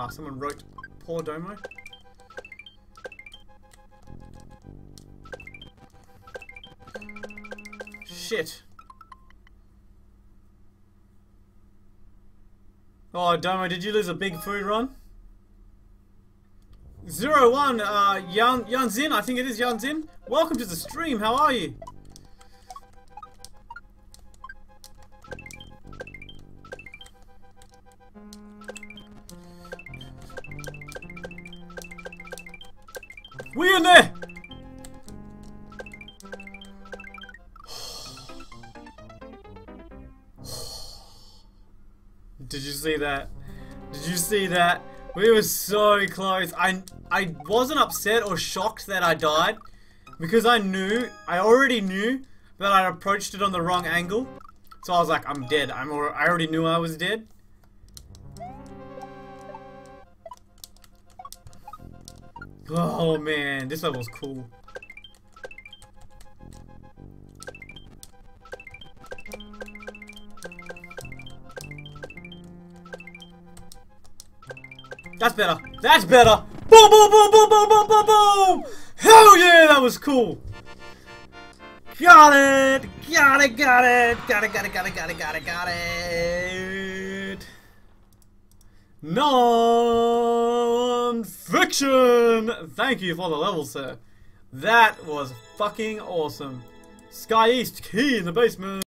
Ah, someone wrote poor Domo. Shit. Oh, Domo, did you lose a big food run? Zero one, uh, Yan Yanzin, I think it is Yanzin. Welcome to the stream. How are you? We in there! Did you see that? Did you see that? We were so close. I I wasn't upset or shocked that I died because I knew, I already knew that I approached it on the wrong angle. So I was like, I'm dead. I'm I already knew I was dead. Oh man, this level was cool. That's better. That's better. Boom, boom, boom, boom, boom, boom, boom, boom. Hell yeah, that was cool. Got it. Got it, got it. Got it, got it, got it, got it, got it, got it. Non-fiction. Thank you for the level, sir. That was fucking awesome. Sky East, key in the basement.